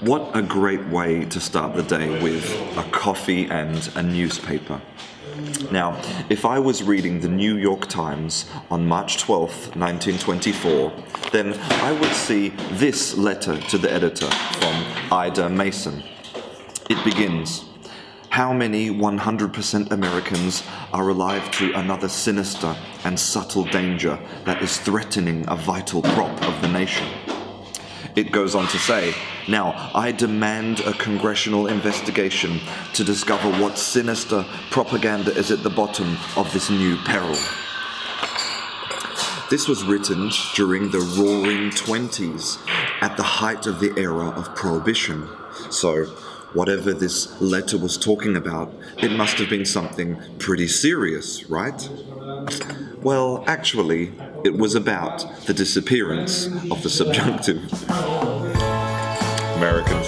What a great way to start the day with a coffee and a newspaper. Now, if I was reading the New York Times on March 12th, 1924, then I would see this letter to the editor from Ida Mason. It begins How many 100% Americans are alive to another sinister and subtle danger that is threatening a vital prop of the nation? It goes on to say, Now, I demand a congressional investigation to discover what sinister propaganda is at the bottom of this new peril. This was written during the roaring 20s, at the height of the era of Prohibition. So, whatever this letter was talking about, it must have been something pretty serious, right? Well, actually, it was about the disappearance of the subjunctive. Americans.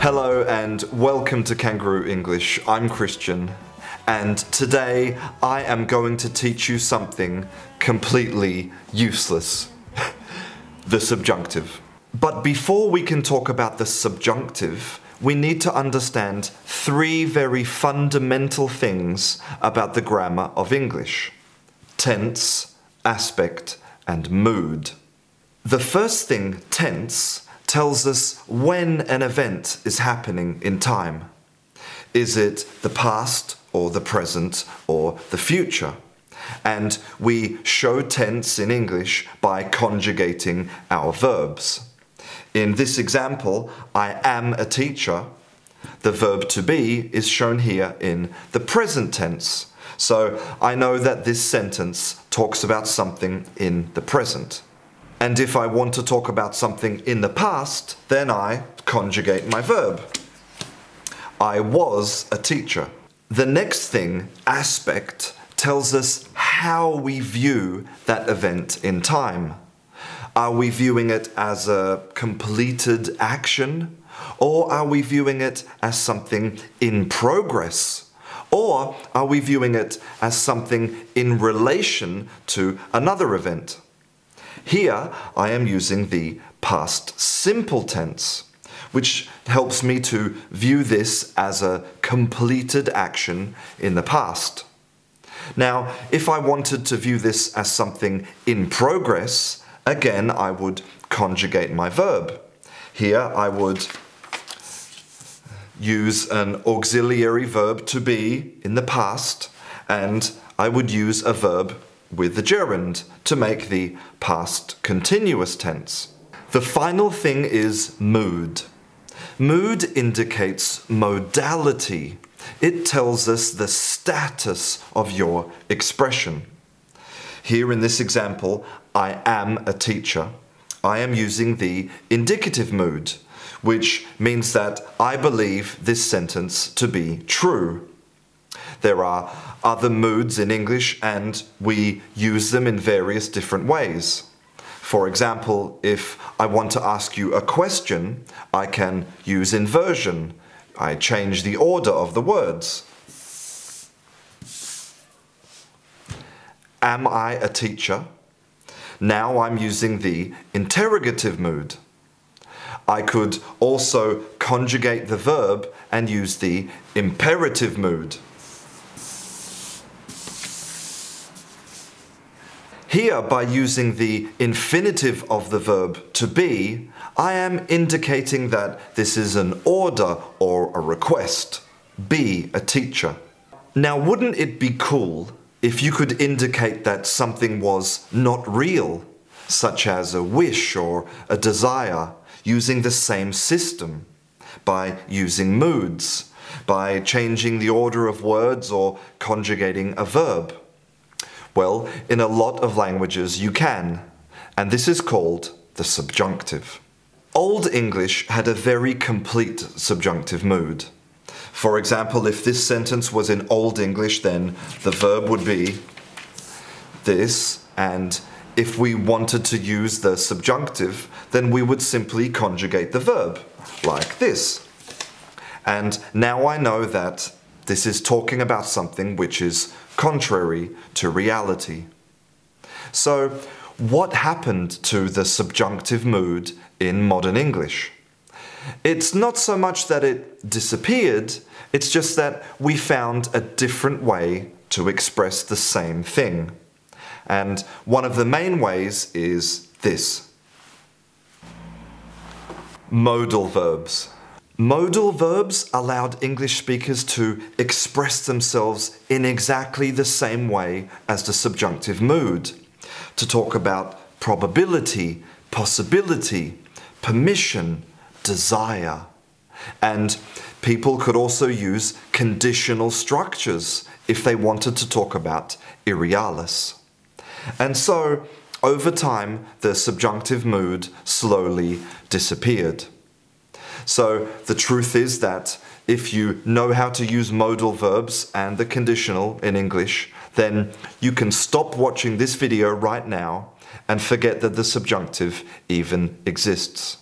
Hello and welcome to Canguro English. I'm Christian, and today I am going to teach you something completely useless the subjunctive. But before we can talk about the subjunctive, we need to understand three very fundamental things about the grammar of English tense, aspect, and mood. The first thing, tense, tells us when an event is happening in time. Is it the past or the present or the future? And we show tense in English by conjugating our verbs. In this example, I am a teacher. The verb to be is shown here in the present tense. So I know that this sentence talks about something in the present. And if I want to talk about something in the past, then I conjugate my verb. I was a teacher. The next thing, aspect, tells us how we view that event in time. Are we viewing it as a completed action? Or are we viewing it as something in progress? Or are we viewing it as something in relation to another event? Here I am using the past simple tense, which helps me to view this as a completed action in the past. Now, if I wanted to view this as something in progress, again I would conjugate my verb. Here I would use an auxiliary verb to be in the past, and I would use a verb with the gerund to make the past continuous tense. The final thing is mood. Mood indicates modality. It tells us the status of your expression. Here in this example, I am a teacher. I am using the indicative mood, which means that I believe this sentence to be true. There are other moods in English and we use them in various different ways. For example, if I want to ask you a question, I can use inversion. I change the order of the words. Am I a teacher? Now I'm using the interrogative mood. I could also conjugate the verb and use the imperative mood. Here, by using the infinitive of the verb to be, I am indicating that this is an order or a request. Be a teacher. Now, wouldn't it be cool if you could indicate that something was not real, such as a wish or a desire, using the same system, by using moods, by changing the order of words or conjugating a verb? Well, in a lot of languages you can, and this is called the subjunctive. Old English had a very complete subjunctive mood. For example, if this sentence was in Old English, then the verb would be this, and if we wanted to use the subjunctive, then we would simply conjugate the verb, like this. And now I know that this is talking about something which is contrary to reality. So, what happened to the subjunctive mood in modern English? It's not so much that it disappeared, it's just that we found a different way to express the same thing. And one of the main ways is this modal verbs. Modal verbs allowed English speakers to express themselves in exactly the same way as the subjunctive mood, to talk about probability, possibility, permission, desire. And people could also use conditional structures if they wanted to talk about irrealis. And so, over time, the subjunctive mood slowly disappeared. So, the truth is that if you know how to use modal verbs and the conditional in English, then you can stop watching this video right now and forget that the subjunctive even exists.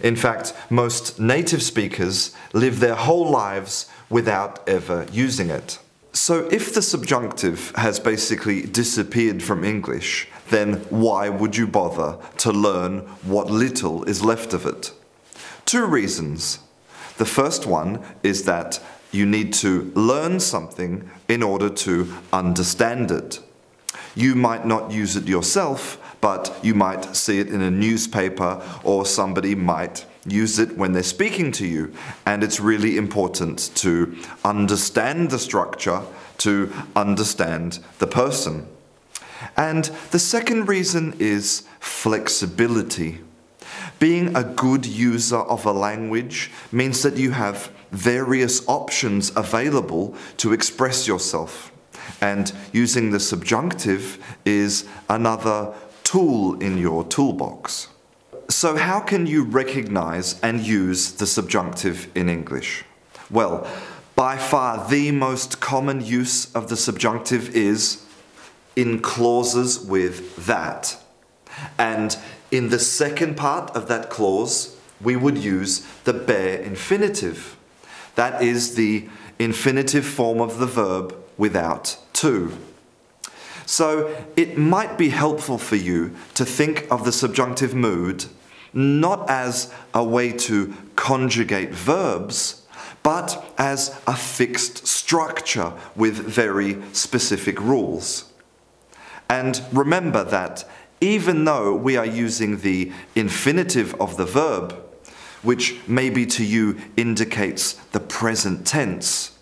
In fact, most native speakers live their whole lives without ever using it. So if the subjunctive has basically disappeared from English, then why would you bother to learn what little is left of it? Two reasons. The first one is that you need to learn something in order to understand it. You might not use it yourself, but you might see it in a newspaper or somebody might use it when they're speaking to you. And it's really important to understand the structure, to understand the person. And the second reason is flexibility. Being a good user of a language means that you have various options available to express yourself. And using the subjunctive is another tool in your toolbox. So, how can you recognize and use the subjunctive in English? Well, by far the most common use of the subjunctive is in clauses with that. And in the second part of that clause, we would use the bare infinitive. That is the infinitive form of the verb without to. So it might be helpful for you to think of the subjunctive mood not as a way to conjugate verbs, but as a fixed structure with very specific rules. And remember that even though we are using the infinitive of the verb, which maybe to you indicates the present tense,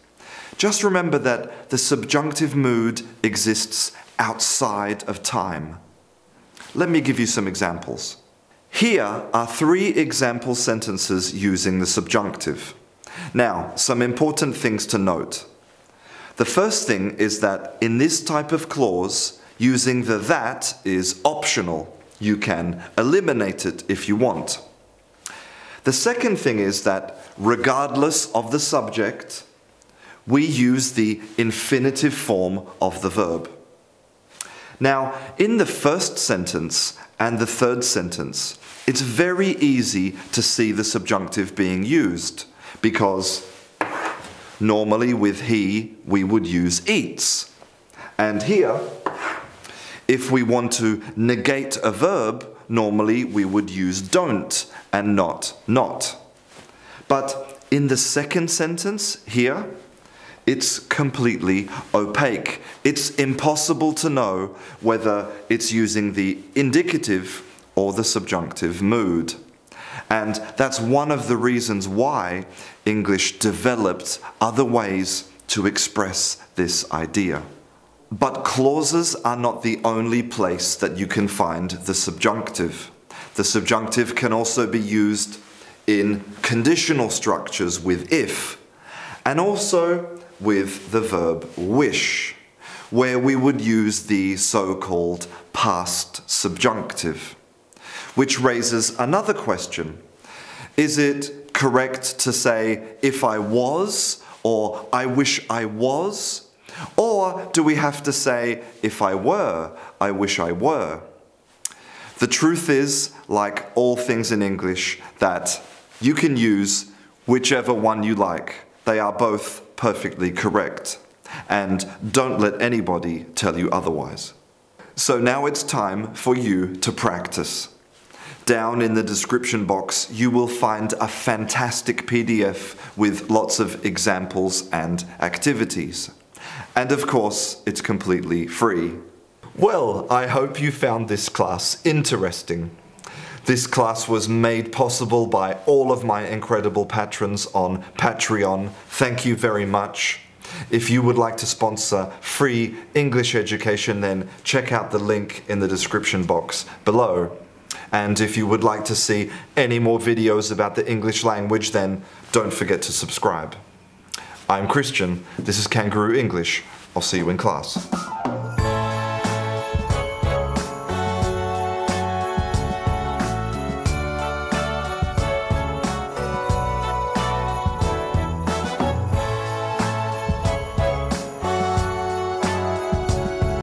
just remember that the subjunctive mood exists outside of time. Let me give you some examples. Here are three example sentences using the subjunctive. Now, some important things to note. The first thing is that in this type of clause, using the that is optional. You can eliminate it if you want. The second thing is that regardless of the subject, we use the infinitive form of the verb. Now, in the first sentence and the third sentence, it's very easy to see the subjunctive being used because normally with he we would use eats. And here, if we want to negate a verb, normally we would use don't and not not. But in the second sentence here, it's completely opaque. It's impossible to know whether it's using the indicative or the subjunctive mood. And that's one of the reasons why English developed other ways to express this idea. But clauses are not the only place that you can find the subjunctive. The subjunctive can also be used in conditional structures with if, and also with the verb wish, where we would use the so called past subjunctive. Which raises another question Is it correct to say, if I was, or I wish I was? Or do we have to say, if I were, I wish I were? The truth is, like all things in English, that you can use whichever one you like. They are both perfectly correct. And don't let anybody tell you otherwise. So now it's time for you to practice. Down in the description box, you will find a fantastic PDF with lots of examples and activities. And of course, it's completely free. Well, I hope you found this class interesting. This class was made possible by all of my incredible patrons on Patreon. Thank you very much. If you would like to sponsor free English education, then check out the link in the description box below. And if you would like to see any more videos about the English language, then don't forget to subscribe. I'm Christian, this is Canguro English. I'll see you in class.